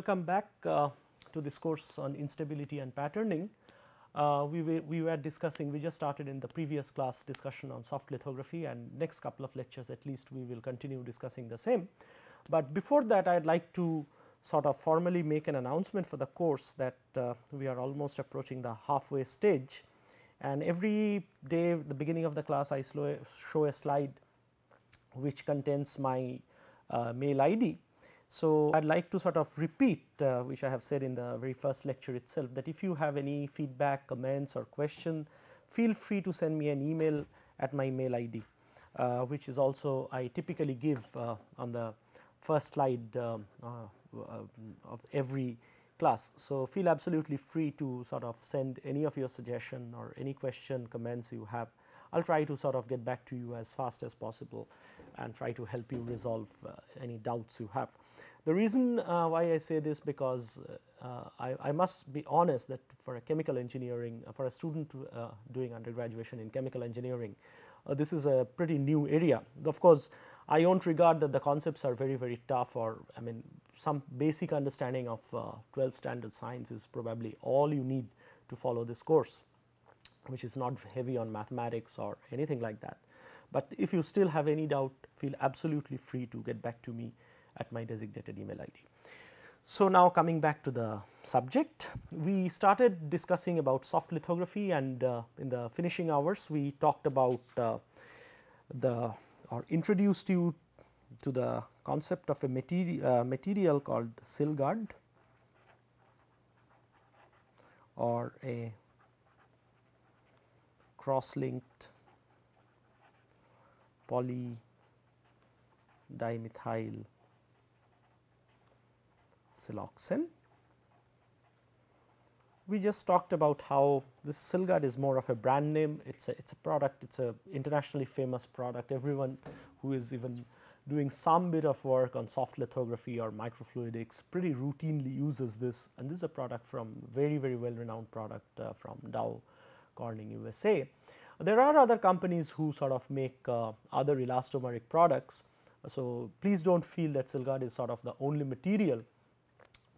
Welcome back uh, to this course on instability and patterning. Uh, we, were, we were discussing, we just started in the previous class discussion on soft lithography and next couple of lectures at least we will continue discussing the same. But before that I would like to sort of formally make an announcement for the course that uh, we are almost approaching the halfway stage and every day the beginning of the class I show a slide which contains my uh, mail ID so, I would like to sort of repeat uh, which I have said in the very first lecture itself that if you have any feedback, comments or question feel free to send me an email at my mail ID uh, which is also I typically give uh, on the first slide um, uh, uh, of every class. So, feel absolutely free to sort of send any of your suggestion or any question comments you have I will try to sort of get back to you as fast as possible and try to help you resolve uh, any doubts you have. The reason uh, why I say this because uh, I, I, must be honest that for a chemical engineering uh, for a student uh, doing undergraduation in chemical engineering uh, this is a pretty new area. Of course, I do not regard that the concepts are very very tough or I mean some basic understanding of 12 standard science is probably all you need to follow this course which is not heavy on mathematics or anything like that. But if you still have any doubt feel absolutely free to get back to me at my designated email ID. So, now coming back to the subject, we started discussing about soft lithography and uh, in the finishing hours we talked about uh, the or introduced you to the concept of a material, uh, material called Sylgard or a cross linked poly dimethyl siloxane. We just talked about how this Sylgard is more of a brand name, it is a, it's a product, it is a internationally famous product, everyone who is even doing some bit of work on soft lithography or microfluidics pretty routinely uses this and this is a product from very very well renowned product uh, from Dow Corning USA. There are other companies who sort of make uh, other elastomeric products. So, please do not feel that Sylgard is sort of the only material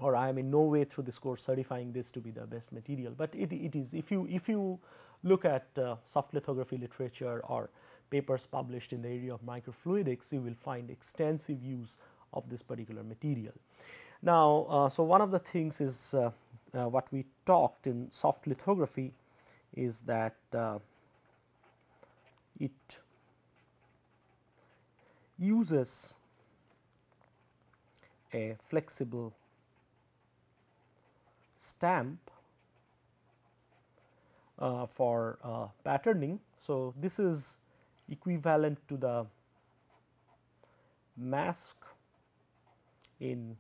or I am in no way through this course certifying this to be the best material, but it, it is if you if you look at uh, soft lithography literature or papers published in the area of microfluidics, you will find extensive use of this particular material. Now, uh, so one of the things is uh, uh what we talked in soft lithography is that uh, it uses a flexible stamp uh, for uh, patterning. So, this is equivalent to the mask in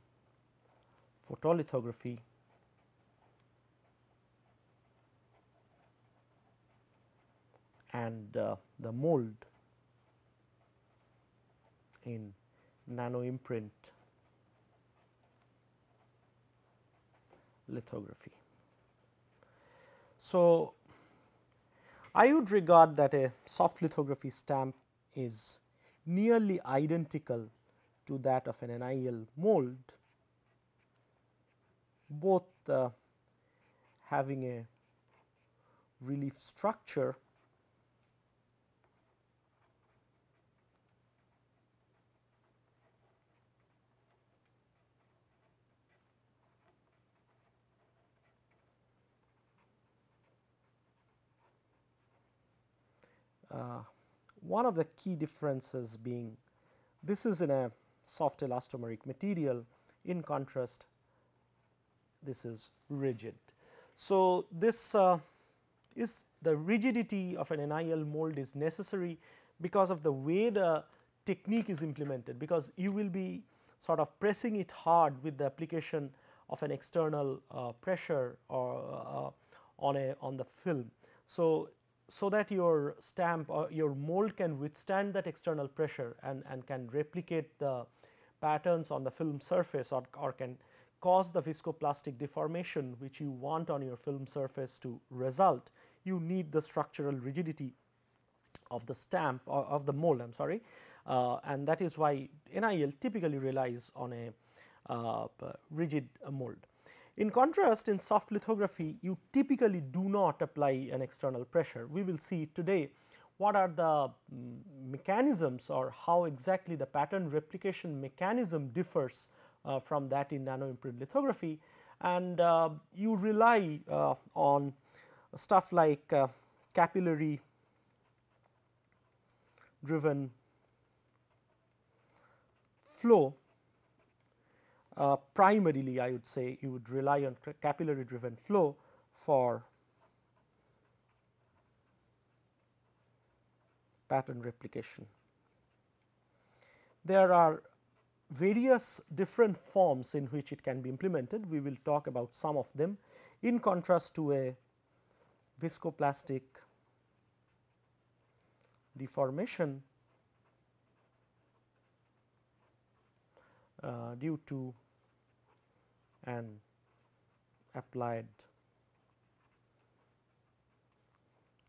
photolithography and uh, the mold in nano imprint lithography. So, I would regard that a soft lithography stamp is nearly identical to that of an NIL mold, both uh, having a relief structure one of the key differences being this is in a soft elastomeric material in contrast this is rigid. So, this uh, is the rigidity of an NIL mold is necessary because of the way the technique is implemented because you will be sort of pressing it hard with the application of an external uh, pressure or uh, on a on the film. So, so that your stamp or your mold can withstand that external pressure and, and can replicate the patterns on the film surface or, or can cause the viscoplastic deformation which you want on your film surface to result, you need the structural rigidity of the stamp or of the mold I am sorry uh, and that is why NIL typically relies on a uh, rigid mold. In contrast, in soft lithography, you typically do not apply an external pressure. We will see today what are the um, mechanisms or how exactly the pattern replication mechanism differs uh, from that in nano imprint lithography and uh, you rely uh, on stuff like uh, capillary driven flow uh, primarily I would say you would rely on capillary driven flow for pattern replication. There are various different forms in which it can be implemented. We will talk about some of them in contrast to a viscoplastic deformation uh, due to an applied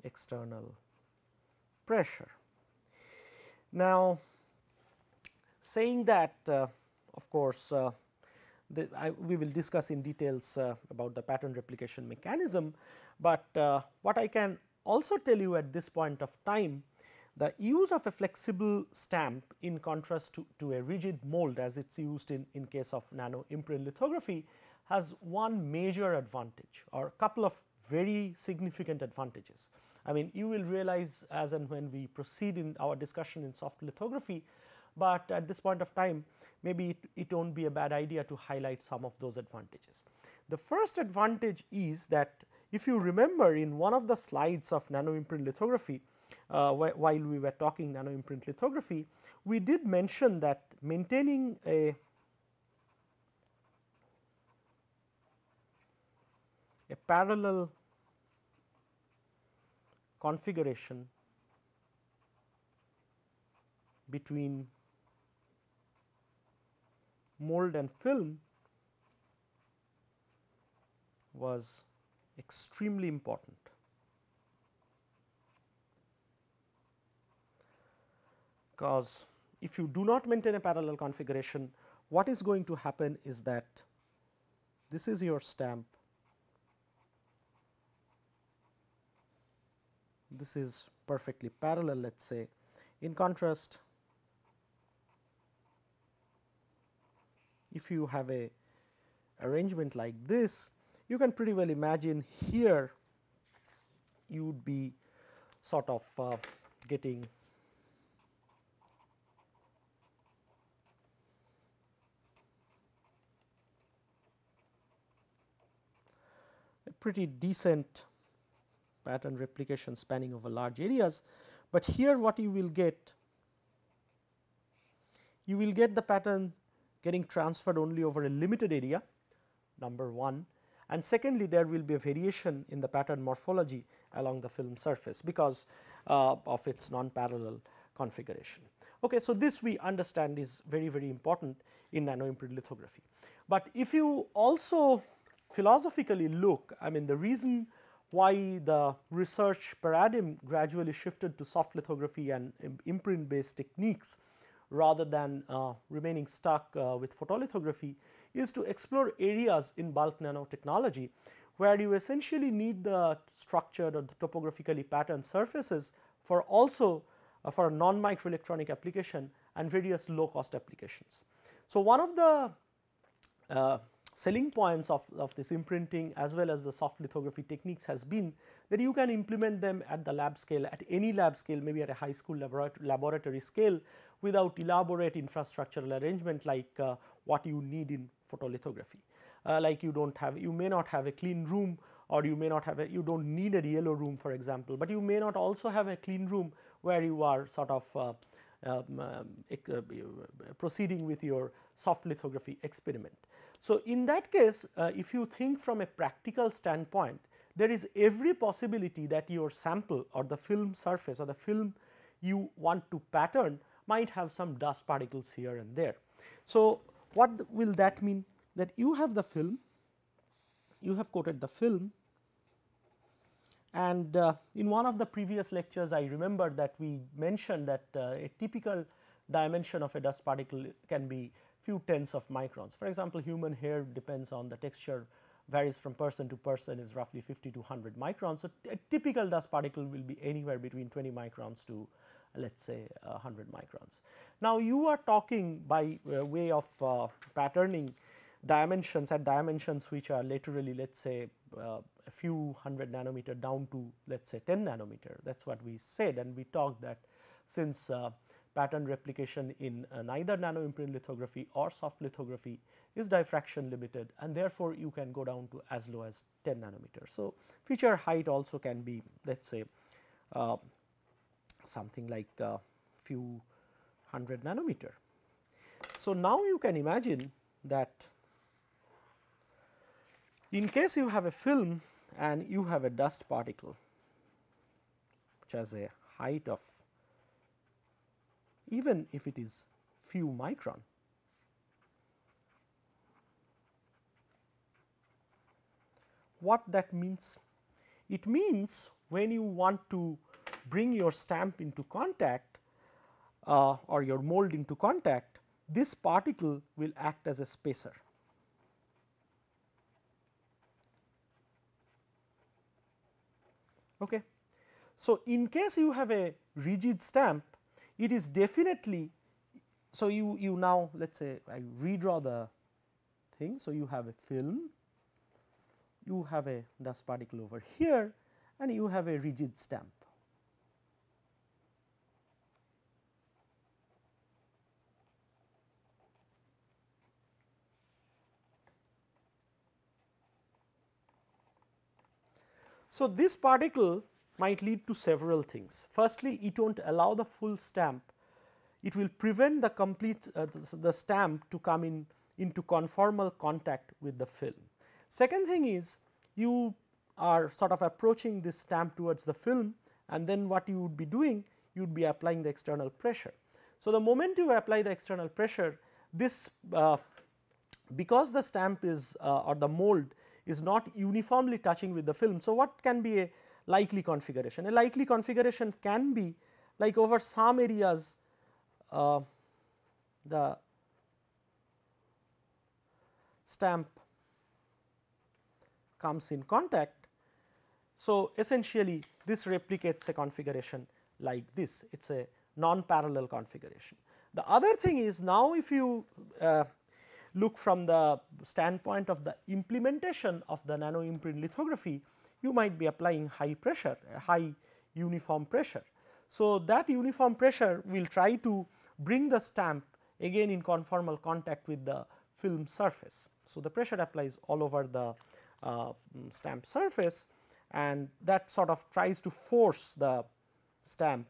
external pressure. Now, saying that uh, of course, uh, the, I, we will discuss in details uh, about the pattern replication mechanism, but uh, what I can also tell you at this point of time the use of a flexible stamp in contrast to, to a rigid mold as it is used in, in case of nano imprint lithography has one major advantage or a couple of very significant advantages. I mean you will realize as and when we proceed in our discussion in soft lithography, but at this point of time maybe it, it will not be a bad idea to highlight some of those advantages. The first advantage is that if you remember in one of the slides of nano imprint lithography Uh, wh while we were talking nano imprint lithography, we did mention that maintaining a a parallel configuration between mold and film was extremely important. Because if you do not maintain a parallel configuration, what is going to happen is that this is your stamp, this is perfectly parallel let us say. In contrast, if you have a arrangement like this, you can pretty well imagine here you would be sort of uh, getting pretty decent pattern replication spanning over large areas, but here what you will get you will get the pattern getting transferred only over a limited area number 1 and secondly there will be a variation in the pattern morphology along the film surface because uh, of its non-parallel configuration. Okay, so, this we understand is very very important in nano imprint lithography, but if you also philosophically look I mean the reason why the research paradigm gradually shifted to soft lithography and imprint based techniques rather than uh, remaining stuck uh, with photolithography is to explore areas in bulk nanotechnology where you essentially need the structured or the topographically patterned surfaces for also uh, for non microelectronic application and various low cost applications. So, one of the uh, selling points of, of this imprinting as well as the soft lithography techniques has been that you can implement them at the lab scale at any lab scale maybe at a high school laboratory scale without elaborate infrastructural arrangement like uh, what you need in photolithography. Uh, like you do not have you may not have a clean room or you may not have a you do not need a yellow room for example, but you may not also have a clean room where you are sort of uh, um, um, uh, proceeding with your soft lithography experiment. So, in that case uh, if you think from a practical standpoint there is every possibility that your sample or the film surface or the film you want to pattern might have some dust particles here and there. So, what will that mean that you have the film you have coated the film and uh, in one of the previous lectures I remember that we mentioned that uh, a typical dimension of a dust particle can be few tenths of microns. For example, human hair depends on the texture varies from person to person is roughly 50 to 100 microns. So, a typical dust particle will be anywhere between 20 microns to let us say 100 microns. Now, you are talking by uh, way of uh, patterning dimensions at dimensions which are literally let us say uh, a few hundred nanometer down to let us say 10 nanometer that is what we said and we talked that since uh, pattern replication in uh, neither nano imprint lithography or soft lithography is diffraction limited and therefore, you can go down to as low as 10 nanometer. So, feature height also can be let us say uh, something like a few hundred nanometer. So, now you can imagine that in case you have a film and you have a dust particle which has a height of even if it is few micron what that means? It means when you want to bring your stamp into contact uh, or your mold into contact, this particle will act as a spacer. Okay. So, in case you have a rigid stamp, it is definitely, so you, you now let us say I redraw the thing. So, you have a film you have a dust particle over here and you have a rigid stamp. So, this particle might lead to several things. Firstly, it will not allow the full stamp, it will prevent the complete uh, the, the stamp to come in into conformal contact with the film. Second thing is you are sort of approaching this stamp towards the film and then what you would be doing you would be applying the external pressure. So, the moment you apply the external pressure this uh, because the stamp is uh, or the mold is not uniformly touching with the film. So, what can be a likely configuration? A likely configuration can be like over some areas uh, the stamp comes in contact. So, essentially this replicates a configuration like this it is a non-parallel configuration. The other thing is now if you uh, look from the standpoint of the implementation of the nano imprint lithography you might be applying high pressure high uniform pressure. So, that uniform pressure will try to bring the stamp again in conformal contact with the film surface. So, the pressure applies all over the uh, stamp surface and that sort of tries to force the stamp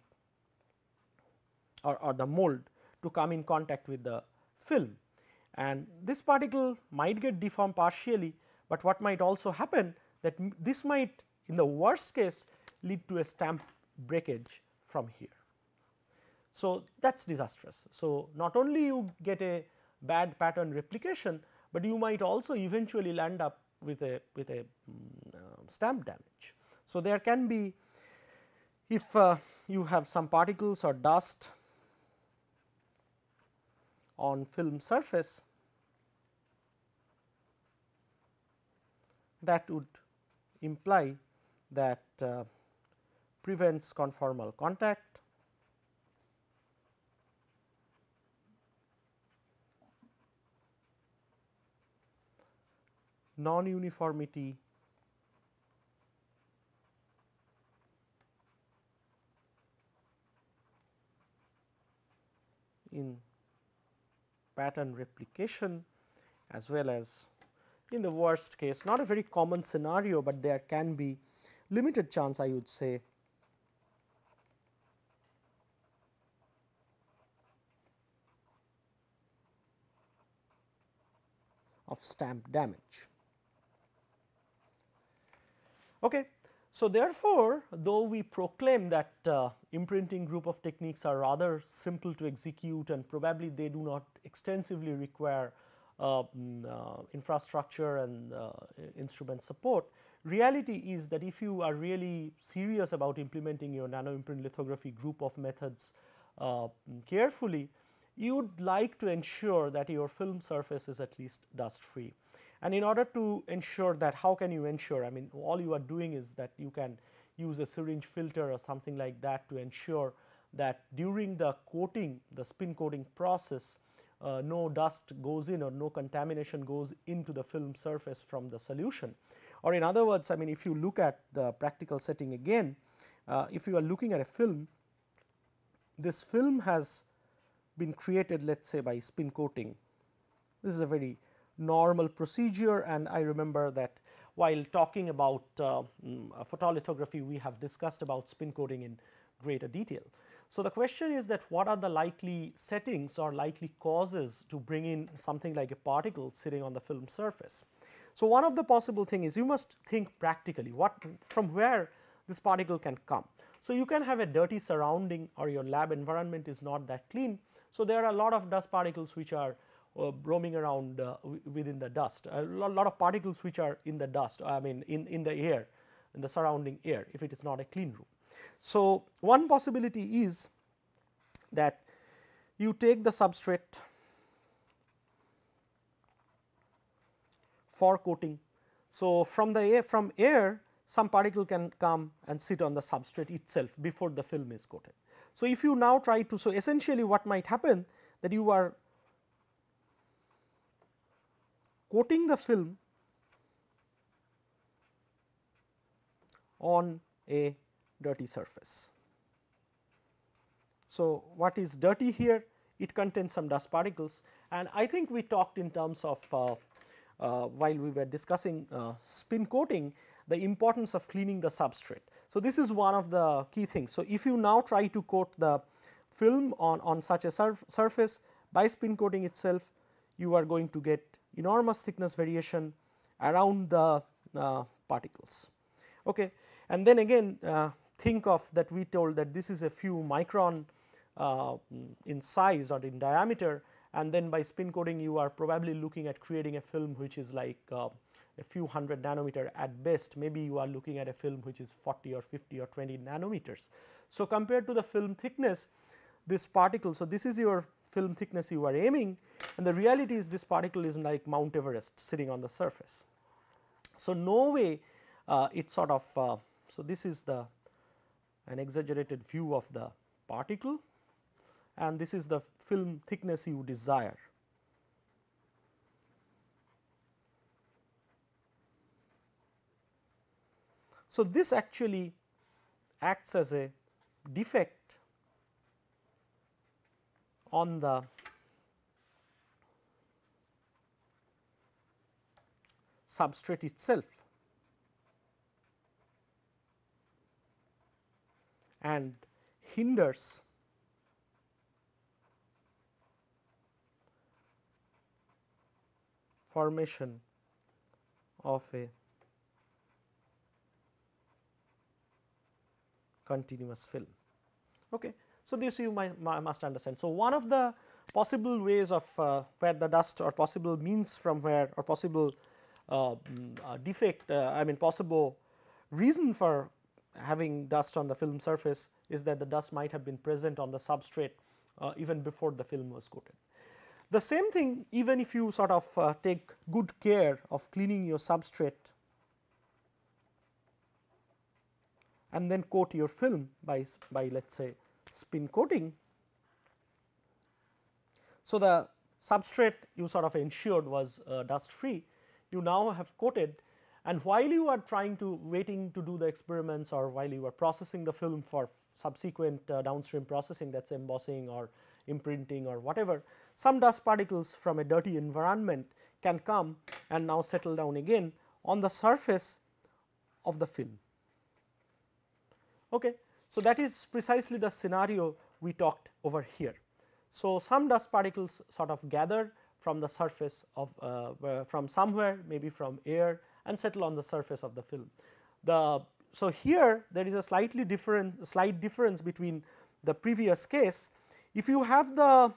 or, or the mold to come in contact with the film and this particle might get deformed partially, but what might also happen that this might in the worst case lead to a stamp breakage from here. So, that is disastrous. So, not only you get a bad pattern replication, but you might also eventually land up with a with a um, stamp damage. So, there can be if uh, you have some particles or dust on film surface that would imply that uh, prevents conformal contact. Non-uniformity. In pattern replication as well as in the worst case not a very common scenario, but there can be limited chance I would say of stamp damage. Okay. So, therefore, though we proclaim that uh, imprinting group of techniques are rather simple to execute and probably they do not extensively require infrastructure and uh, instrument support, reality is that if you are really serious about implementing your nano imprint lithography group of methods uh, mm, carefully, you would like to ensure that your film surface is at least dust free. And in order to ensure that how can you ensure I mean all you are doing is that you can use a syringe filter or something like that to ensure that during the coating the spin coating process uh, no dust goes in or no contamination goes into the film surface from the solution. Or in other words I mean if you look at the practical setting again uh, if you are looking at a film this film has been created let us say by spin coating. This is a very normal procedure and I remember that while talking about uh, mm, photolithography we have discussed about spin coating in greater detail. So, the question is that what are the likely settings or likely causes to bring in something like a particle sitting on the film surface. So, one of the possible thing is you must think practically what from where this particle can come. So, you can have a dirty surrounding or your lab environment is not that clean. So, there are a lot of dust particles which are uh, roaming around uh, within the dust, a lot of particles which are in the dust I mean in, in the air in the surrounding air if it is not a clean room. So, one possibility is that you take the substrate for coating. So, from the air from air some particle can come and sit on the substrate itself before the film is coated. So, if you now try to so essentially what might happen that you are coating the film on a dirty surface. So, what is dirty here? It contains some dust particles and I think we talked in terms of uh, uh, while we were discussing uh, spin coating the importance of cleaning the substrate. So, this is one of the key things. So, if you now try to coat the film on, on such a surf surface by spin coating itself, you are going to get enormous thickness variation around the uh, particles. Okay. And then again uh, think of that we told that this is a few micron uh, in size or in diameter and then by spin coating you are probably looking at creating a film which is like uh, a few hundred nanometer at best maybe you are looking at a film which is 40 or 50 or 20 nanometers. So, compared to the film thickness this particle. So, this is your film thickness you are aiming and the reality is this particle is like Mount Everest sitting on the surface. So, no way uh, it sort of uh, so this is the an exaggerated view of the particle and this is the film thickness you desire. So, this actually acts as a defect on the substrate itself and hinders formation of a continuous film. Okay. So, this you must understand. So, one of the possible ways of uh, where the dust or possible means from where or possible uh, mm, uh, defect uh, I mean possible reason for having dust on the film surface is that the dust might have been present on the substrate uh, even before the film was coated. The same thing even if you sort of uh, take good care of cleaning your substrate and then coat your film by, by let us say spin coating. So, the substrate you sort of ensured was uh, dust free, you now have coated and while you are trying to waiting to do the experiments or while you are processing the film for subsequent uh, downstream processing that is embossing or imprinting or whatever, some dust particles from a dirty environment can come and now settle down again on the surface of the film. Okay. So, that is precisely the scenario we talked over here. So, some dust particles sort of gather from the surface of uh, from somewhere maybe from air and settle on the surface of the film. The so here there is a slightly different slight difference between the previous case. If you have the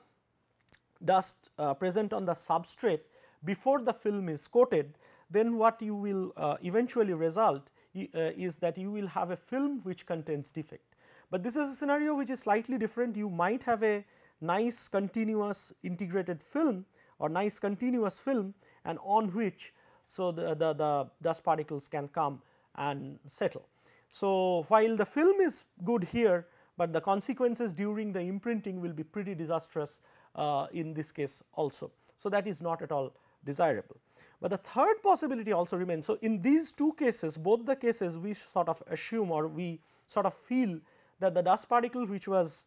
dust uh, present on the substrate before the film is coated, then what you will uh, eventually result uh, is that you will have a film which contains defect. But this is a scenario which is slightly different you might have a nice continuous integrated film or nice continuous film and on which so the, the, the dust particles can come and settle. So, while the film is good here, but the consequences during the imprinting will be pretty disastrous uh, in this case also. So, that is not at all desirable. But the third possibility also remains. So, in these two cases both the cases we sort of assume or we sort of feel that the dust particle which was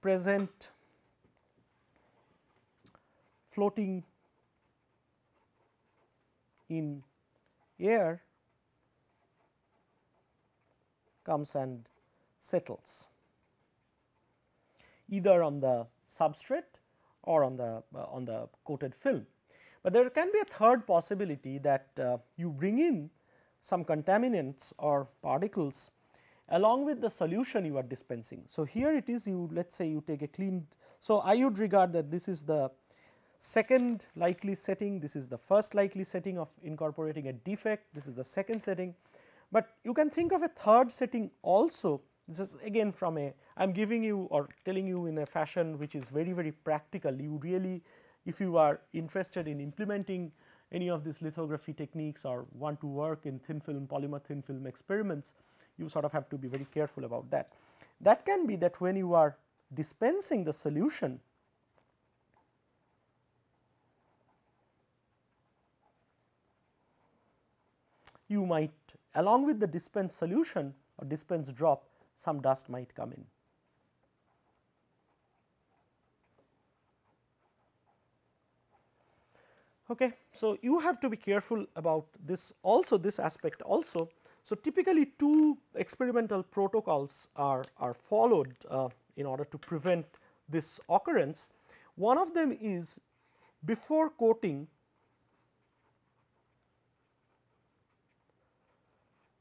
present floating in air comes and settles either on the substrate or on the uh, on the coated film. But there can be a third possibility that uh, you bring in some contaminants or particles along with the solution you are dispensing. So, here it is you let us say you take a clean. So, I would regard that this is the second likely setting, this is the first likely setting of incorporating a defect, this is the second setting, but you can think of a third setting also. This is again from a I am giving you or telling you in a fashion which is very very practical. You really if you are interested in implementing any of these lithography techniques or want to work in thin film polymer thin film experiments you sort of have to be very careful about that. That can be that when you are dispensing the solution you might along with the dispense solution or dispense drop some dust might come in. Okay. So, you have to be careful about this also this aspect also. So, typically two experimental protocols are, are followed uh, in order to prevent this occurrence. One of them is before coating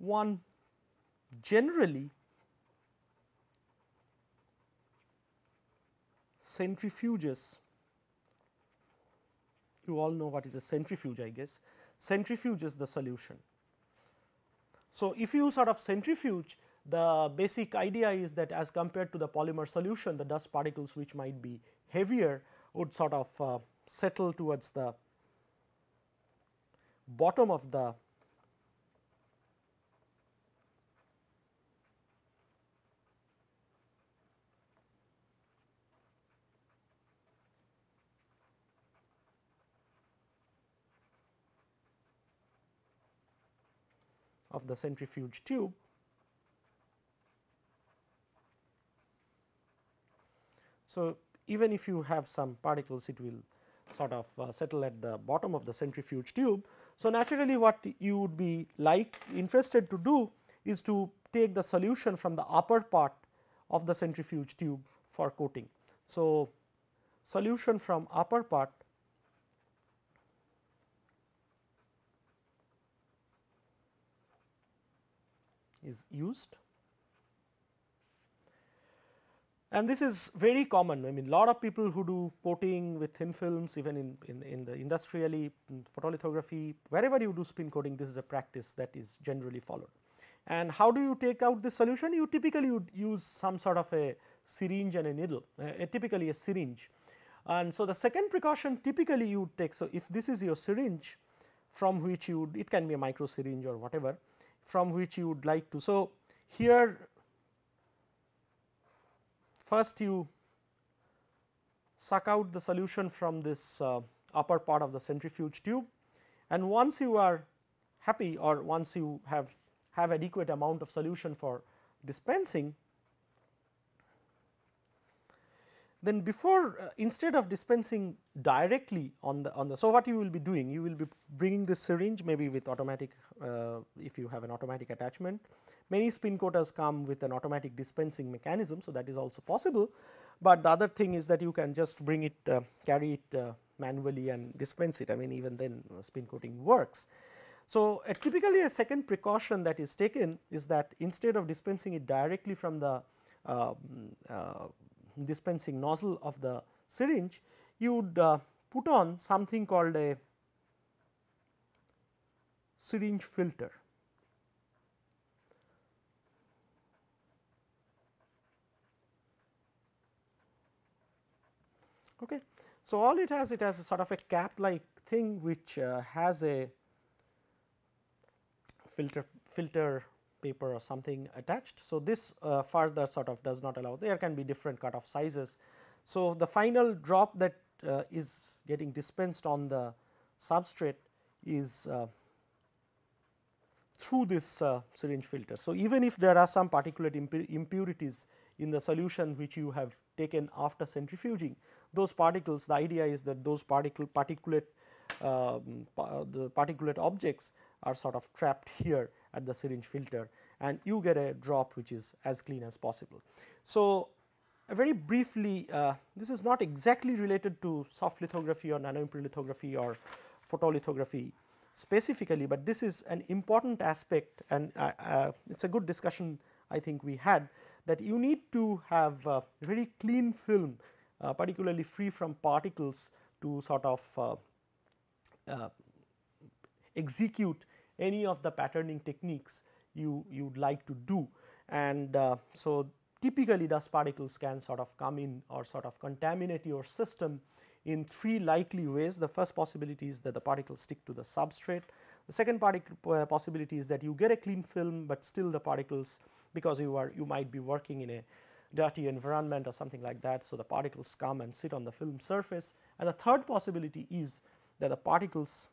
one generally centrifuges you all know what is a centrifuge I guess centrifuges the solution. So, if you sort of centrifuge the basic idea is that as compared to the polymer solution the dust particles which might be heavier would sort of uh, settle towards the bottom of the of the centrifuge tube. So, even if you have some particles it will sort of uh, settle at the bottom of the centrifuge tube. So, naturally what you would be like interested to do is to take the solution from the upper part of the centrifuge tube for coating. So, solution from upper part is used. And this is very common I mean lot of people who do coating with thin films even in, in, in the industrially photolithography wherever you do spin coating this is a practice that is generally followed. And how do you take out this solution? You typically would use some sort of a syringe and a needle, uh, typically a syringe. And so, the second precaution typically you would take. So, if this is your syringe from which you it can be a micro syringe or whatever from which you would like to. So, here first you suck out the solution from this uh, upper part of the centrifuge tube and once you are happy or once you have have adequate amount of solution for dispensing then before uh, instead of dispensing directly on the on the so what you will be doing you will be bringing the syringe maybe with automatic uh, if you have an automatic attachment. Many spin coaters come with an automatic dispensing mechanism so that is also possible. But the other thing is that you can just bring it uh, carry it uh, manually and dispense it. I mean even then uh, spin coating works. So typically a second precaution that is taken is that instead of dispensing it directly from the um, uh, dispensing nozzle of the syringe, you would uh, put on something called a syringe filter. Okay. So, all it has it has a sort of a cap like thing which uh, has a filter filter paper or something attached. So, this uh, further sort of does not allow there can be different cutoff sizes. So, the final drop that uh, is getting dispensed on the substrate is uh, through this uh, syringe filter. So, even if there are some particulate impurities in the solution which you have taken after centrifuging, those particles the idea is that those particle particulate um, the particulate objects are sort of trapped here at the syringe filter and you get a drop which is as clean as possible. So, very briefly uh, this is not exactly related to soft lithography or nanoimprint lithography or photolithography specifically, but this is an important aspect and uh, uh, it is a good discussion I think we had that you need to have very clean film uh, particularly free from particles to sort of uh, uh, execute any of the patterning techniques you you would like to do and uh, so typically dust particles can sort of come in or sort of contaminate your system in three likely ways. The first possibility is that the particles stick to the substrate. The second uh, possibility is that you get a clean film, but still the particles because you are you might be working in a dirty environment or something like that. So, the particles come and sit on the film surface and the third possibility is that the particles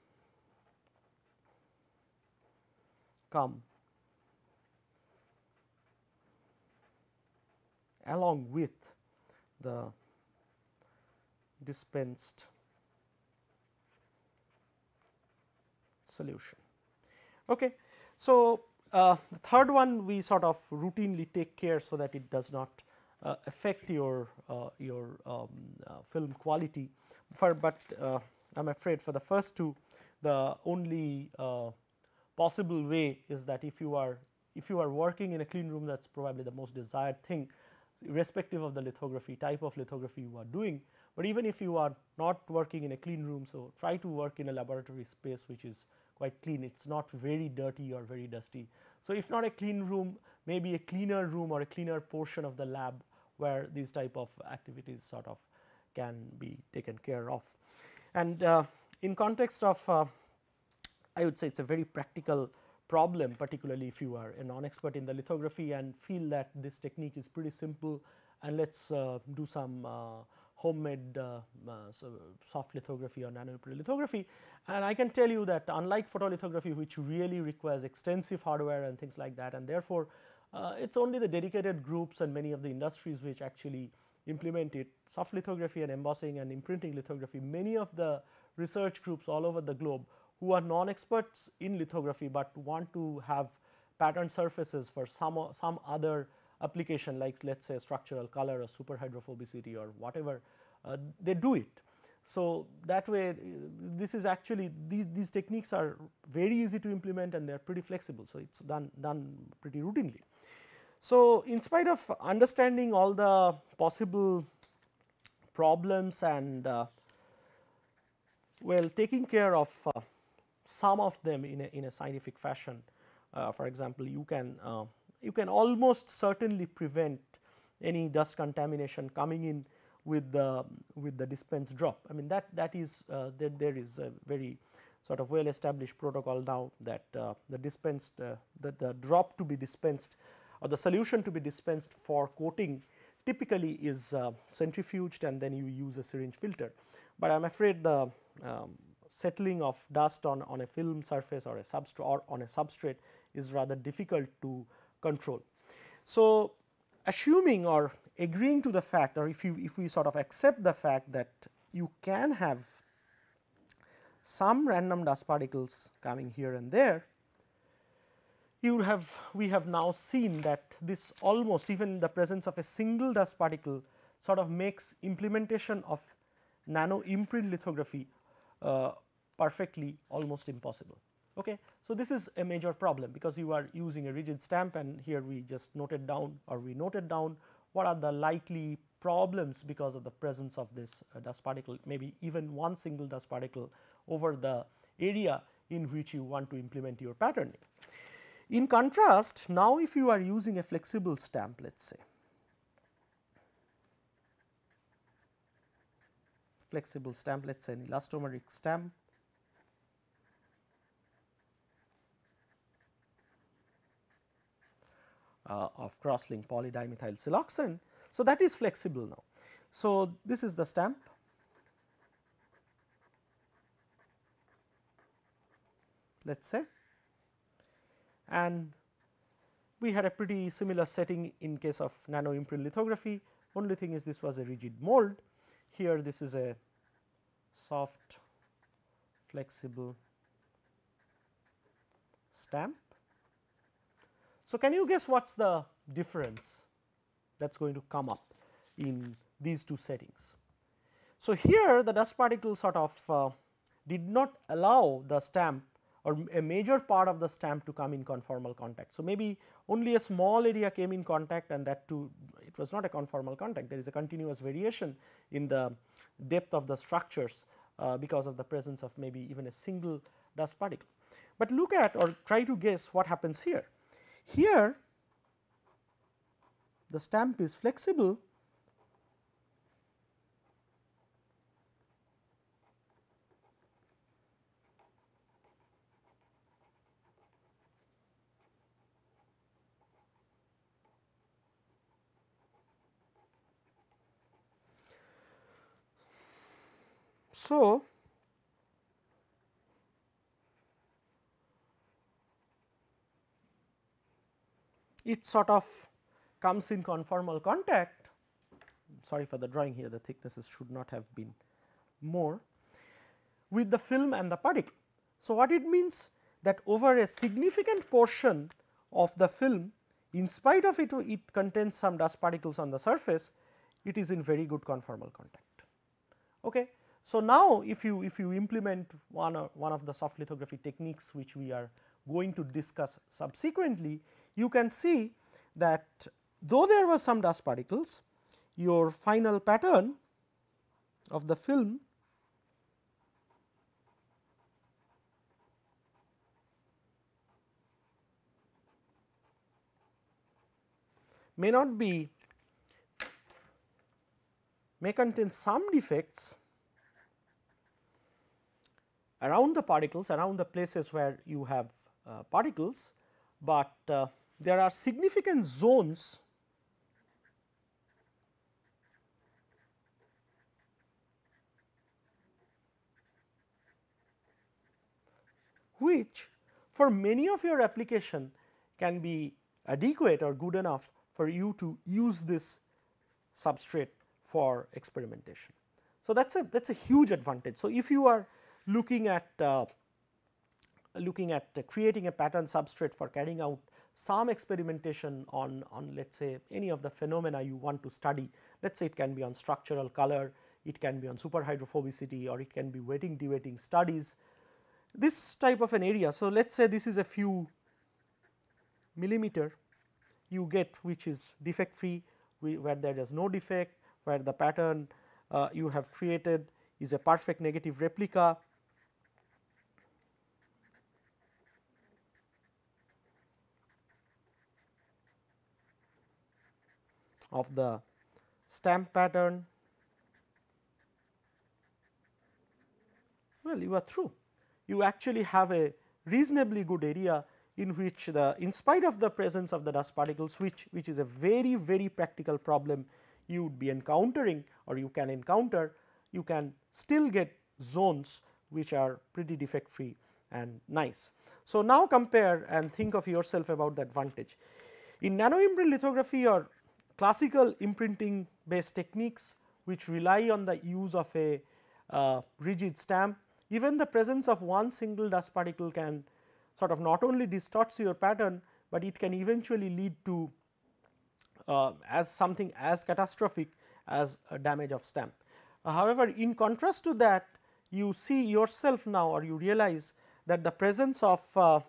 come along with the dispensed solution. Okay. So, uh, the third one we sort of routinely take care so that it does not uh, affect your uh, your um, uh, film quality for but uh, I am afraid for the first two the only uh, possible way is that if you are if you are working in a clean room that is probably the most desired thing irrespective of the lithography type of lithography you are doing. But even if you are not working in a clean room, so try to work in a laboratory space which is quite clean, it is not very dirty or very dusty. So, if not a clean room, maybe a cleaner room or a cleaner portion of the lab where these type of activities sort of can be taken care of. And uh, in context of uh, I would say it is a very practical problem particularly if you are a non-expert in the lithography and feel that this technique is pretty simple and let us uh, do some uh, homemade uh, uh, so soft lithography or nano lithography. And I can tell you that unlike photolithography which really requires extensive hardware and things like that and therefore, uh, it is only the dedicated groups and many of the industries which actually implement it. Soft lithography and embossing and imprinting lithography, many of the research groups all over the globe who are non-experts in lithography, but want to have pattern surfaces for some, some other application like let us say structural color or super hydrophobicity or whatever uh, they do it. So, that way this is actually these, these techniques are very easy to implement and they are pretty flexible. So, it is done, done pretty routinely. So, in spite of understanding all the possible problems and uh, well taking care of uh, some of them in a, in a scientific fashion. Uh, for example, you can uh, you can almost certainly prevent any dust contamination coming in with the with the dispense drop. I mean that that is uh, there, is a very sort of well established protocol now that uh, the dispensed uh, the, the drop to be dispensed or the solution to be dispensed for coating typically is uh, centrifuged and then you use a syringe filter. But I am afraid the um, settling of dust on, on a film surface or a substrate or on a substrate is rather difficult to control. So, assuming or agreeing to the fact or if you if we sort of accept the fact that you can have some random dust particles coming here and there, you have we have now seen that this almost even the presence of a single dust particle sort of makes implementation of nano imprint lithography perfectly almost impossible. Okay. So, this is a major problem because you are using a rigid stamp and here we just noted down or we noted down what are the likely problems because of the presence of this uh, dust particle maybe even one single dust particle over the area in which you want to implement your patterning. In contrast, now if you are using a flexible stamp let us say flexible stamp. Let us say an elastomeric stamp. Uh, of cross-linked polydimethyl siloxane. So, that is flexible now. So, this is the stamp. Let us say. And we had a pretty similar setting in case of nano imprint lithography. Only thing is this was a rigid mold here this is a soft flexible stamp. So, can you guess what is the difference that is going to come up in these two settings. So, here the dust particle sort of uh, did not allow the stamp or a major part of the stamp to come in conformal contact. So, maybe only a small area came in contact and that too it was not a conformal contact there is a continuous variation in the depth of the structures uh, because of the presence of maybe even a single dust particle. But look at or try to guess what happens here. Here the stamp is flexible So, it sort of comes in conformal contact sorry for the drawing here the thicknesses should not have been more with the film and the particle. So, what it means that over a significant portion of the film in spite of it it contains some dust particles on the surface it is in very good conformal contact. Okay. So, now if you if you implement one or one of the soft lithography techniques which we are going to discuss subsequently, you can see that though there were some dust particles, your final pattern of the film may not be may contain some defects around the particles around the places where you have uh, particles, but uh, there are significant zones which for many of your application can be adequate or good enough for you to use this substrate for experimentation. So, that is a that is a huge advantage. So, if you are looking at uh, looking at uh, creating a pattern substrate for carrying out some experimentation on, on let us say any of the phenomena you want to study. Let us say it can be on structural color, it can be on superhydrophobicity or it can be wetting dewetting studies. This type of an area. So, let us say this is a few millimeter you get which is defect free where there is no defect, where the pattern uh, you have created is a perfect negative replica of the stamp pattern. Well, you are through. You actually have a reasonably good area in which the in spite of the presence of the dust particles which which is a very very practical problem you would be encountering or you can encounter you can still get zones which are pretty defect free and nice. So, now compare and think of yourself about the advantage. In nanoimprint lithography or classical imprinting based techniques which rely on the use of a uh, rigid stamp, even the presence of one single dust particle can sort of not only distorts your pattern, but it can eventually lead to uh, as something as catastrophic as damage of stamp. Uh, however, in contrast to that you see yourself now or you realize that the presence of uh,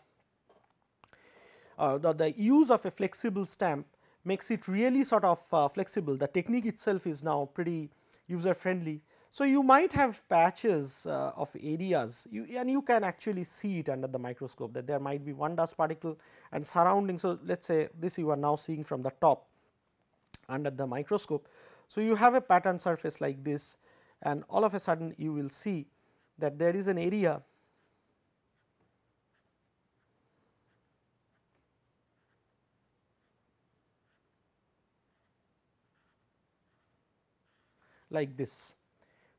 uh the, the use of a flexible stamp makes it really sort of uh, flexible. The technique itself is now pretty user friendly. So, you might have patches uh, of areas you, and you can actually see it under the microscope that there might be one dust particle and surrounding. So, let us say this you are now seeing from the top under the microscope. So, you have a pattern surface like this and all of a sudden you will see that there is an area like this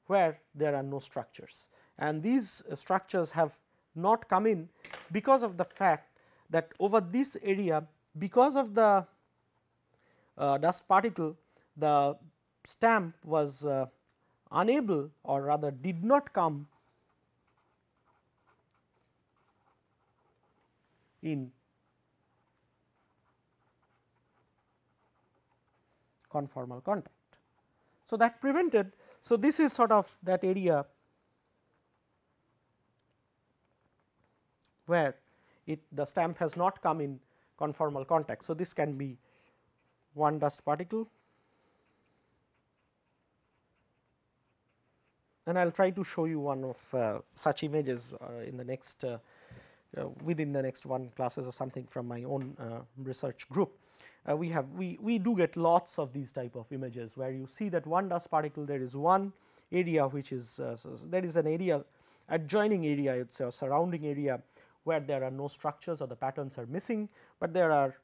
where there are no structures and these uh, structures have not come in because of the fact that over this area because of the uh, dust particle the stamp was uh, unable or rather did not come in conformal contact. So, that prevented. So, this is sort of that area where it the stamp has not come in conformal contact. So, this can be one dust particle and I will try to show you one of uh, such images uh, in the next uh, uh within the next one classes or something from my own uh, research group. Uh, we have we, we do get lots of these type of images where you see that one dust particle there is one area which is so there is an area adjoining area it is a surrounding area where there are no structures or the patterns are missing, but there are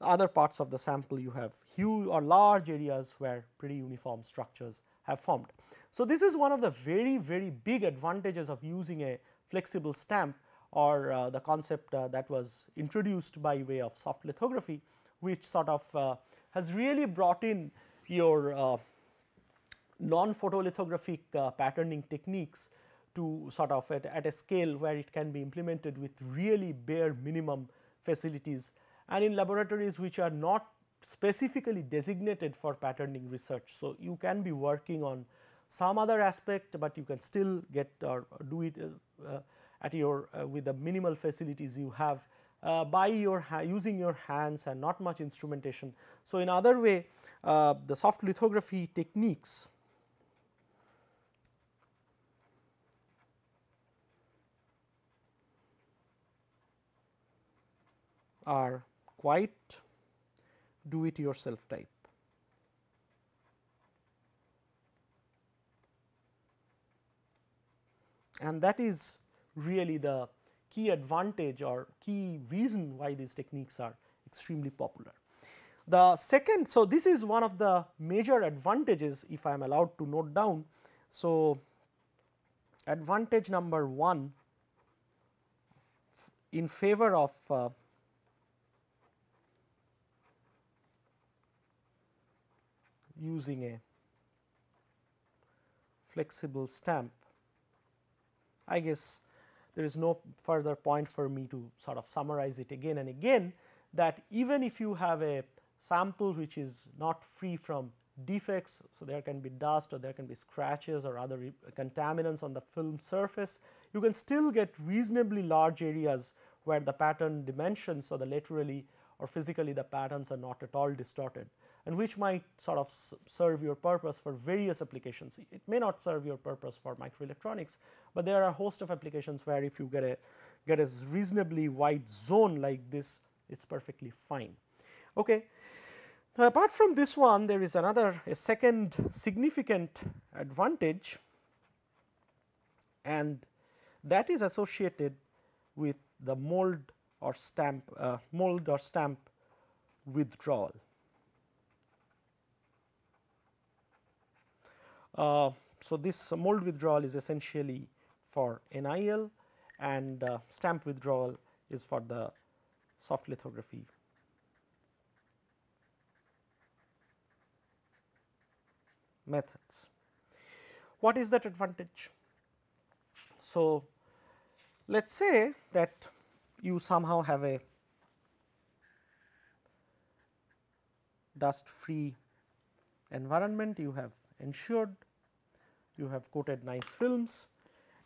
other parts of the sample you have huge or large areas where pretty uniform structures have formed. So, this is one of the very very big advantages of using a flexible stamp or uh, the concept uh, that was introduced by way of soft lithography which sort of uh, has really brought in your uh, non photolithographic uh, patterning techniques to sort of at, at, a scale where it can be implemented with really bare minimum facilities and in laboratories which are not specifically designated for patterning research. So, you can be working on some other aspect, but you can still get or do it uh, at your uh, with the minimal facilities you have uh, by your using your hands and not much instrumentation. So, in other way uh, the soft lithography techniques are quite do it yourself type. And that is really the key advantage or key reason why these techniques are extremely popular. The second, so this is one of the major advantages if I am allowed to note down. So, advantage number 1 in favor of uh, using a flexible stamp. I guess there is no further point for me to sort of summarize it again and again that even if you have a sample which is not free from defects. So, there can be dust or there can be scratches or other contaminants on the film surface. You can still get reasonably large areas where the pattern dimensions or the laterally or physically the patterns are not at all distorted and which might sort of serve your purpose for various applications. It may not serve your purpose for microelectronics, but there are a host of applications where if you get a get a reasonably wide zone like this, it is perfectly fine. Okay. Now, apart from this one, there is another a second significant advantage and that is associated with the mold or stamp uh, mold or stamp withdrawal. Uh, so, this mold withdrawal is essentially for NIL and uh, stamp withdrawal is for the soft lithography. methods. What is that advantage? So, let us say that you somehow have a dust free environment, you have ensured you have coated nice films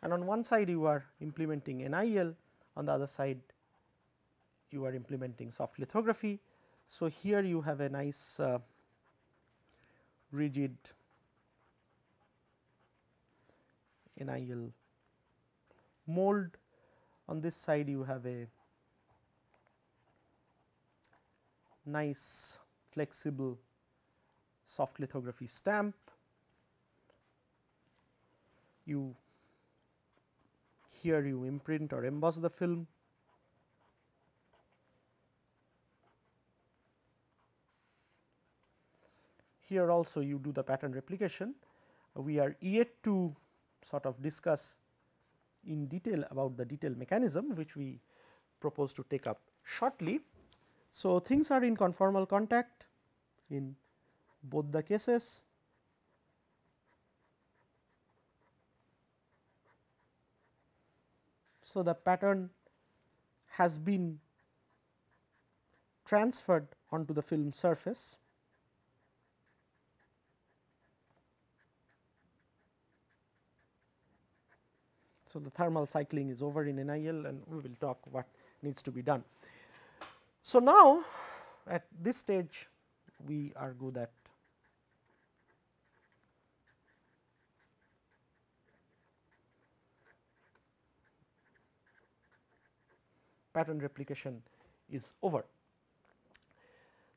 and on one side you are implementing NIL, on the other side you are implementing soft lithography. So, here you have a nice uh, rigid NIL mold. On this side you have a nice flexible soft lithography stamp you here you imprint or emboss the film. Here also you do the pattern replication. We are yet to sort of discuss in detail about the detail mechanism which we propose to take up shortly. So, things are in conformal contact in both the cases. So, the pattern has been transferred onto the film surface. So, the thermal cycling is over in NIL and we will talk what needs to be done. So, now at this stage we are good pattern replication is over.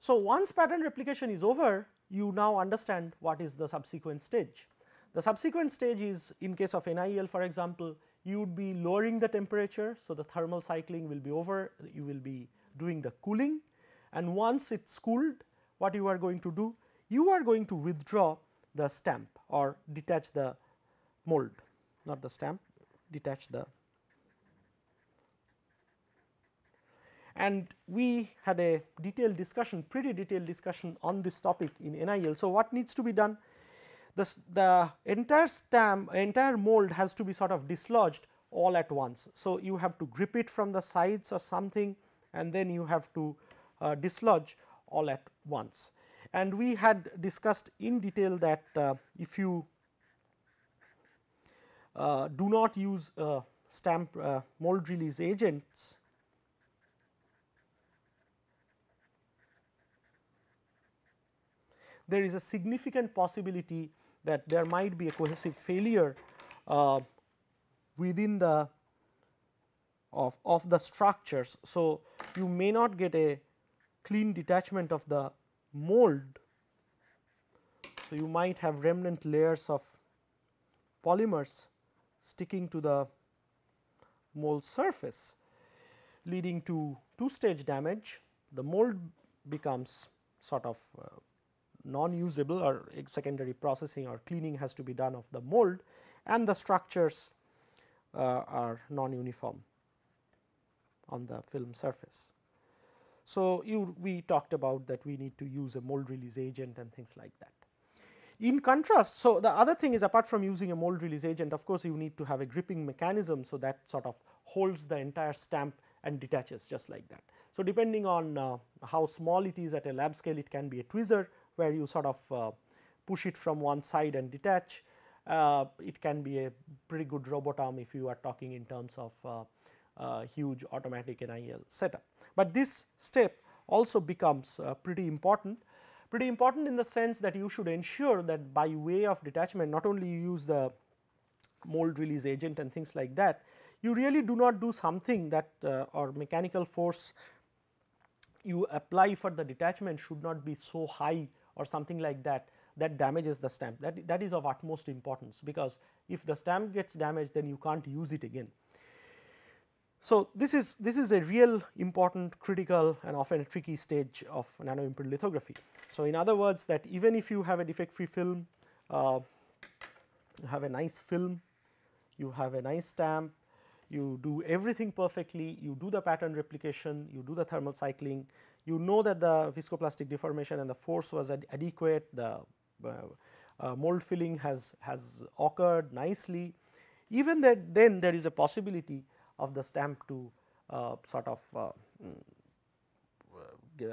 So, once pattern replication is over you now understand what is the subsequent stage. The subsequent stage is in case of NIL for example, you would be lowering the temperature. So, the thermal cycling will be over, you will be doing the cooling and once it is cooled what you are going to do? You are going to withdraw the stamp or detach the mold, not the stamp, detach the and we had a detailed discussion pretty detailed discussion on this topic in NIL. So, what needs to be done? the, the entire stamp entire mold has to be sort of dislodged all at once. So, you have to grip it from the sides or something and then you have to uh, dislodge all at once. And we had discussed in detail that uh, if you uh, do not use uh, stamp uh, mold release agents, there is a significant possibility that there might be a cohesive failure uh, within the of, of the structures. So, you may not get a clean detachment of the mold. So, you might have remnant layers of polymers sticking to the mold surface leading to two stage damage. The mold becomes sort of uh, non usable or secondary processing or cleaning has to be done of the mold and the structures uh, are non uniform on the film surface. So, you we talked about that we need to use a mold release agent and things like that. In contrast, so the other thing is apart from using a mold release agent of course, you need to have a gripping mechanism. So, that sort of holds the entire stamp and detaches just like that. So, depending on uh, how small it is at a lab scale it can be a tweezer where you sort of uh, push it from one side and detach. Uh, it can be a pretty good robot arm if you are talking in terms of uh, huge automatic NIL setup. But this step also becomes pretty important pretty important in the sense that you should ensure that by way of detachment not only you use the mold release agent and things like that, you really do not do something that uh, or mechanical force you apply for the detachment should not be so high or something like that that damages the stamp that that is of utmost importance because if the stamp gets damaged then you can't use it again. So, this is this is a real important critical and often tricky stage of nano imprint lithography. So, in other words that even if you have a defect free film uh, you have a nice film you have a nice stamp you do everything perfectly. You do the pattern replication. You do the thermal cycling. You know that the viscoplastic deformation and the force was ad adequate, the uh, uh, mold filling has, has occurred nicely. Even that then there is a possibility of the stamp to uh, sort of uh, mm,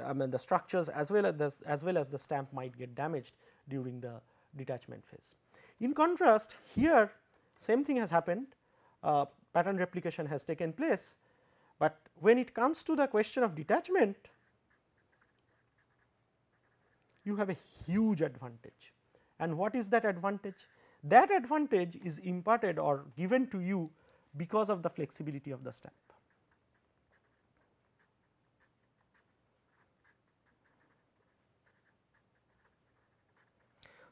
I mean the structures as well as this, as well as the stamp might get damaged during the detachment phase. In contrast, here same thing has happened. uh, Uh, pattern replication has taken place, but when it comes to the question of detachment you have a huge advantage. And what is that advantage? That advantage is imparted or given to you because of the flexibility of the stamp.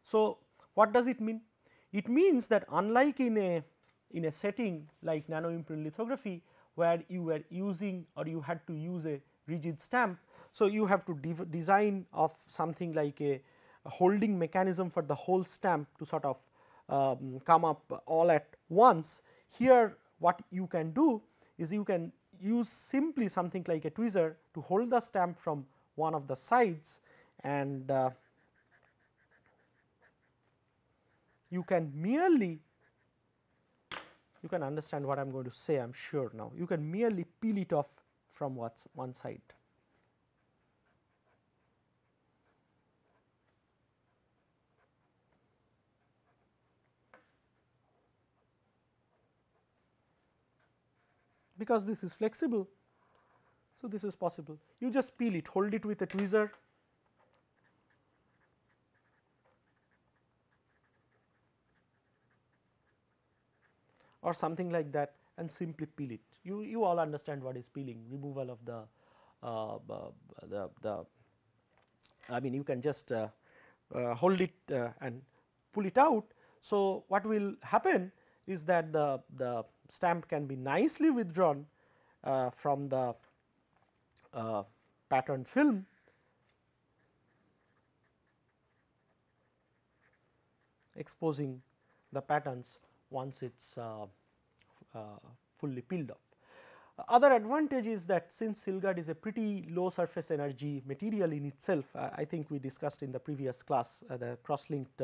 So, what does it mean? it means that unlike in a in a setting like nano imprint lithography where you were using or you had to use a rigid stamp. So, you have to de design of something like a, a, holding mechanism for the whole stamp to sort of um, come up all at once. Here what you can do is you can use simply something like a tweezer to hold the stamp from one of the sides and uh, you can merely you can understand what I am going to say I am sure now. You can merely peel it off from what's one side. Because this is flexible, so this is possible. You just peel it, hold it with a tweezer or something like that and simply peel it. You, you all understand what is peeling removal of the, uh, the, the I mean you can just uh, uh, hold it uh, and pull it out. So, what will happen is that the, the stamp can be nicely withdrawn uh, from the uh, pattern film exposing the patterns once it is uh, uh, fully peeled off. Other advantage is that since Sylgard is a pretty low surface energy material in itself, uh, I think we discussed in the previous class the cross linked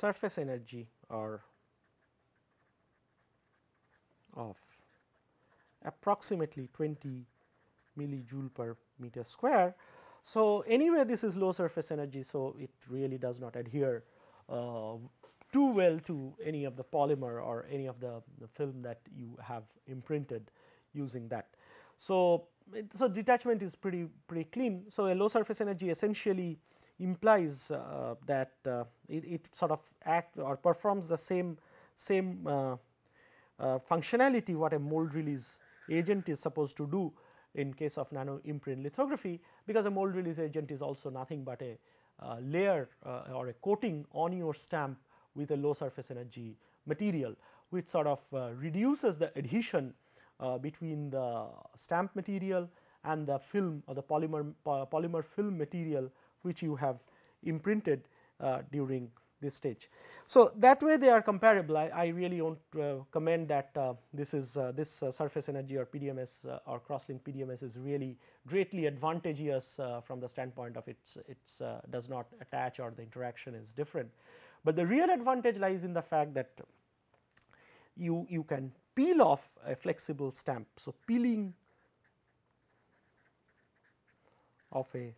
surface energy or of approximately 20 millijoule per meter square. So, anyway this is low surface energy. So, it really does not adhere uh, too well to any of the polymer or any of the, the film that you have imprinted using that. So, it, so detachment is pretty pretty clean. So, a low surface energy essentially implies uh, that uh, it, it, sort of act or performs the same same uh, uh, functionality what a mold release agent is supposed to do in case of nano imprint lithography because a mold release agent is also nothing but a uh, layer uh, or a coating on your stamp with a low surface energy material which sort of reduces the adhesion between the stamp material and the film or the polymer polymer film material which you have imprinted uh, during this stage. So, that way they are comparable I, I really not uh, commend that uh, this is uh, this uh, surface energy or PDMS uh, or crosslink PDMS is really greatly advantageous from the standpoint of its its does not attach or the interaction is different. But the real advantage lies in the fact that you you can peel off a flexible stamp. So, peeling of a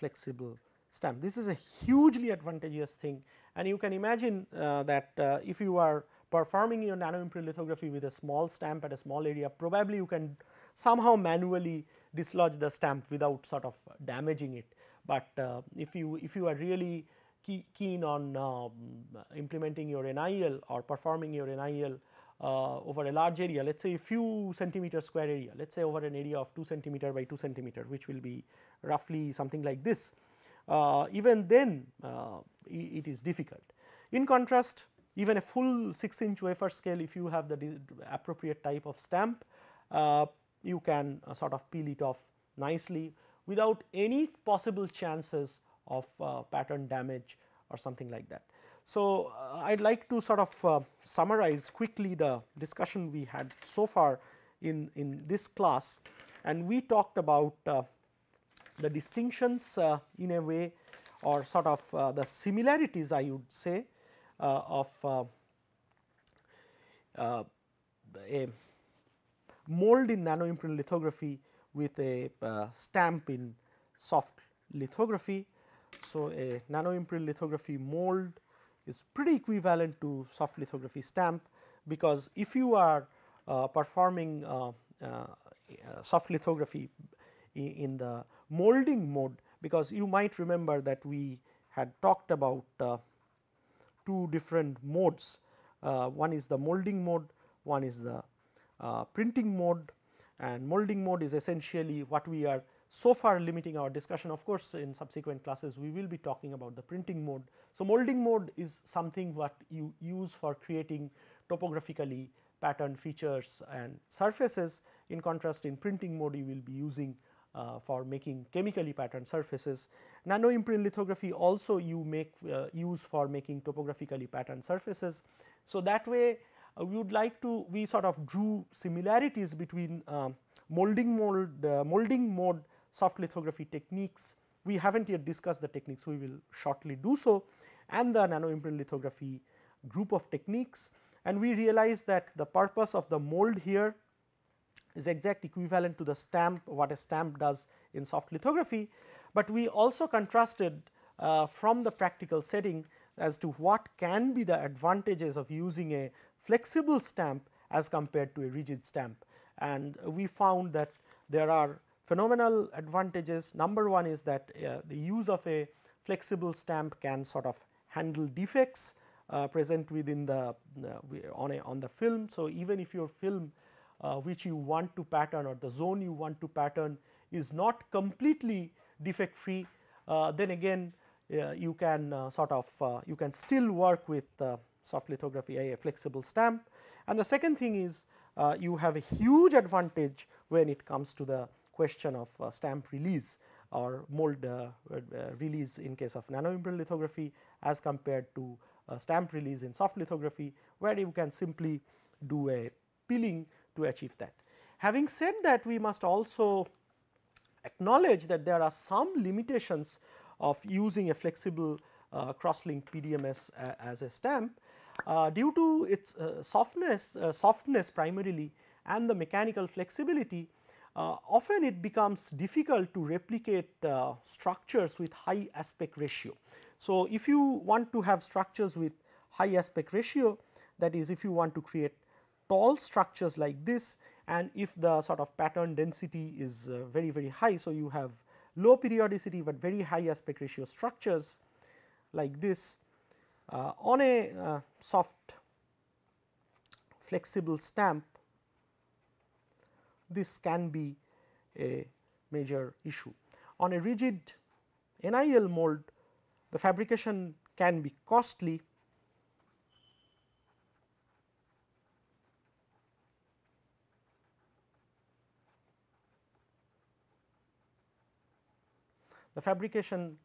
flexible stamp. This is a hugely advantageous thing and you can imagine uh, that uh, if you are performing your nano imprint lithography with a small stamp at a small area probably you can somehow manually dislodge the stamp without sort of damaging it. But uh, if you if you are really key, keen on um, implementing your NIL or performing your NIL over a large area let us say a few centimeter square area let us say over an area of 2 centimeter by 2 centimeter which will be roughly something like this uh, even then uh, it is difficult. In contrast even a full 6 inch wafer scale if you have the appropriate type of stamp uh, you can uh, sort of peel it off nicely without any possible chances of uh, pattern damage or something like that. So, uh, I would like to sort of summarize quickly the discussion we had so far in, in this class and we talked about the distinctions uh, in a way or sort of uh, the similarities I would say uh, of a mold in nano imprint lithography with a stamp in soft lithography. So, a nano imprint lithography mold is pretty equivalent to soft lithography stamp because if you are uh, performing uh, uh, soft lithography in the molding mode because you might remember that we had talked about uh, two different modes. Uh, one is the molding mode, one is the uh, printing mode and molding mode is essentially what we are so far limiting our discussion. Of course, in subsequent classes we will be talking about the printing mode. So, molding mode is something what you use for creating topographically patterned features and surfaces. In contrast, in printing mode you will be using uh, for making chemically patterned surfaces. Nano imprint lithography also you make uh, use for making topographically patterned surfaces. So, that way uh, we would like to we sort of drew similarities between um, molding mold uh, molding mode soft lithography techniques. We have not yet discussed the techniques, we will shortly do so and the nano imprint lithography group of techniques and we realize that the purpose of the mold here is exact equivalent to the stamp what a stamp does in soft lithography, but we also contrasted uh, from the practical setting as to what can be the advantages of using a flexible stamp as compared to a rigid stamp. And we found that there are phenomenal advantages. Number one is that uh, the use of a flexible stamp can sort of handle defects uh, present within the uh, on a on the film. So, even if your film uh, which you want to pattern or the zone you want to pattern is not completely defect free, uh, then again you can sort of you can still work with soft lithography a flexible stamp. And the second thing is you have a huge advantage when it comes to the question of stamp release or mold release in case of nano imprint lithography as compared to stamp release in soft lithography where you can simply do a peeling to achieve that. Having said that we must also acknowledge that there are some limitations of using a flexible uh, cross-link PDMS uh, as a stamp uh, due to its uh, softness, uh, softness primarily and the mechanical flexibility uh, often it becomes difficult to replicate structures with high aspect ratio. So, if you want to have structures with high aspect ratio that is if you want to create tall structures like this and if the sort of pattern density is uh, very very high. So, you have low periodicity, but very high aspect ratio structures like this uh, on a uh, soft flexible stamp this can be a major issue. On a rigid NIL mold the fabrication can be costly the fabrication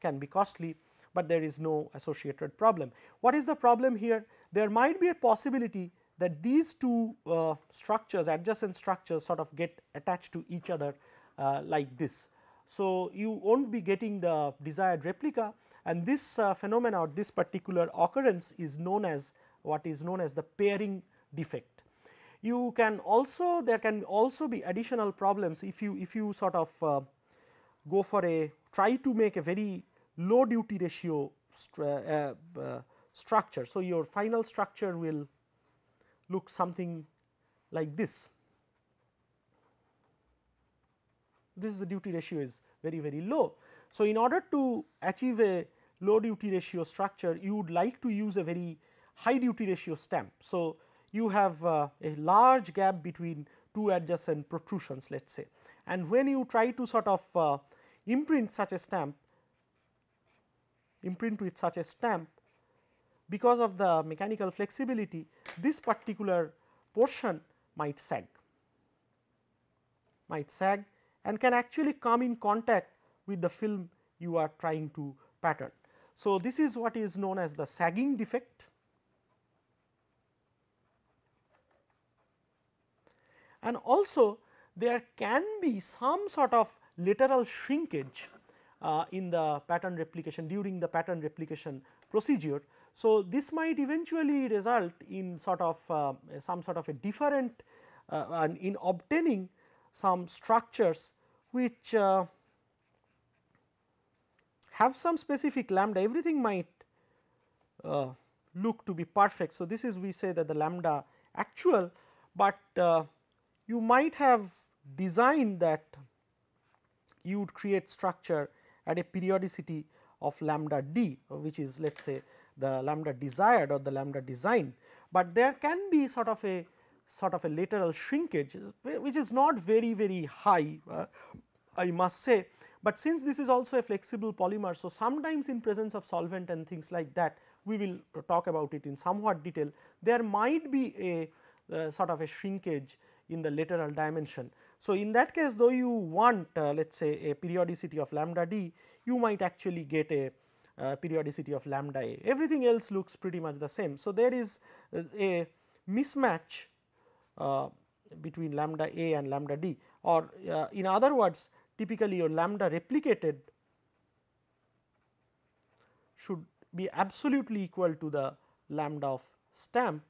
can be costly, but there is no associated problem. What is the problem here? There might be a possibility that these two uh, structures adjacent structures sort of get attached to each other uh, like this. So, you will not be getting the desired replica and this uh, phenomena or this particular occurrence is known as what is known as the pairing defect. You can also there can also be additional problems if you if you sort of uh, go for a try to make a very low duty ratio uh, uh, structure. So, your final structure will look something like this. This is the duty ratio is very very low. So, in order to achieve a low duty ratio structure you would like to use a very high duty ratio stamp. So, you have uh, a large gap between two adjacent protrusions let us say and when you try to sort of uh, imprint such a stamp imprint with such a stamp because of the mechanical flexibility this particular portion might sag might sag and can actually come in contact with the film you are trying to pattern. So, this is what is known as the sagging defect and also there can be some sort of lateral shrinkage in the pattern replication during the pattern replication procedure. So, this might eventually result in sort of uh, some sort of a different uh, in obtaining some structures which uh, have some specific lambda everything might uh, look to be perfect. So, this is we say that the lambda actual, but uh, you might have designed that you would create structure at a periodicity of lambda d which is let us say the lambda desired or the lambda design, but there can be sort of a sort of a lateral shrinkage which is not very very high uh, I must say, but since this is also a flexible polymer. So, sometimes in presence of solvent and things like that we will talk about it in somewhat detail there might be a uh, sort of a shrinkage in the lateral dimension. So, in that case though you want uh, let us say a periodicity of lambda d you might actually get a uh, periodicity of lambda a everything else looks pretty much the same. So, there is uh, a mismatch uh, between lambda a and lambda d or uh, in other words typically your lambda replicated should be absolutely equal to the lambda of stamp.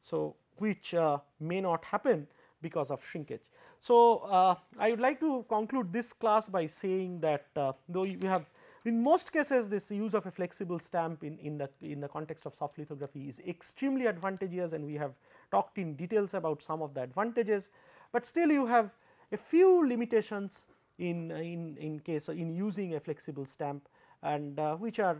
So, which uh, may not happen because of shrinkage. So, uh, I would like to conclude this class by saying that uh, though we have in most cases this use of a flexible stamp in, in the in the context of soft lithography is extremely advantageous and we have talked in details about some of the advantages, but still you have a few limitations in, in, in case in using a flexible stamp and uh, which are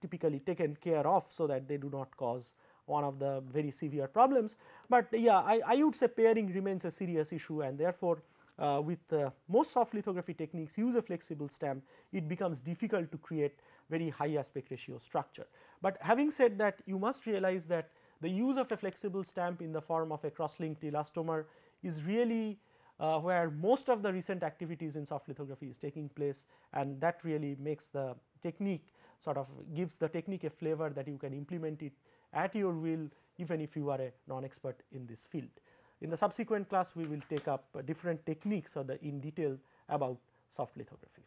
typically taken care of so that they do not cause one of the very severe problems. But yeah I, I would say pairing remains a serious issue and therefore, uh, with uh, most soft lithography techniques use a flexible stamp it becomes difficult to create very high aspect ratio structure. But having said that you must realize that the use of a flexible stamp in the form of a cross linked elastomer is really uh, where most of the recent activities in soft lithography is taking place and that really makes the technique sort of gives the technique a flavor that you can implement it at your will even if you are a non-expert in this field. In the subsequent class we will take up different techniques or the in detail about soft lithography.